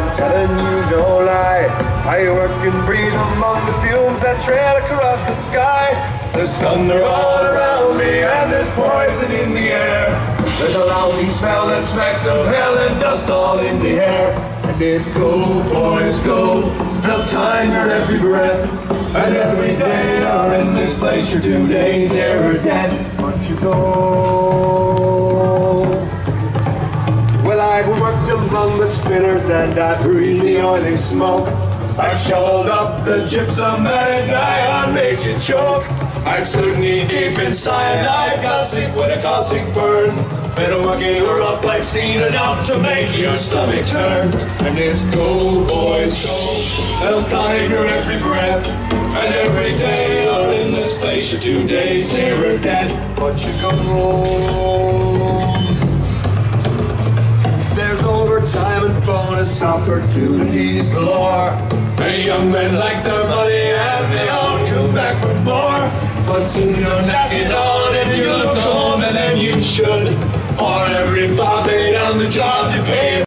I'm telling you no lie. I work and breathe among the fumes that trail across the sky. There's thunder all around me and there's poison in the air. There's a lousy smell that smacks of hell and dust all in the air. And it's go, boys, go. Till time your every breath. And every day you're in this place, you're two days nearer death. But you go. Among the spinners and I breathe the oily smoke. I've shoveled up the gypsum and I made you choke. I've stood knee deep inside and I've got sleep with a caustic burn. Been working rough, I've seen enough to make your stomach turn. And it's go, boys, go. They'll time your every breath. And every day you're in this place, you're two days nearer death. But you go. And opportunities galore. The young men like their money and they all come back for more. But soon you're knocking on and you look home and then you should. For every bob made on the job you pay.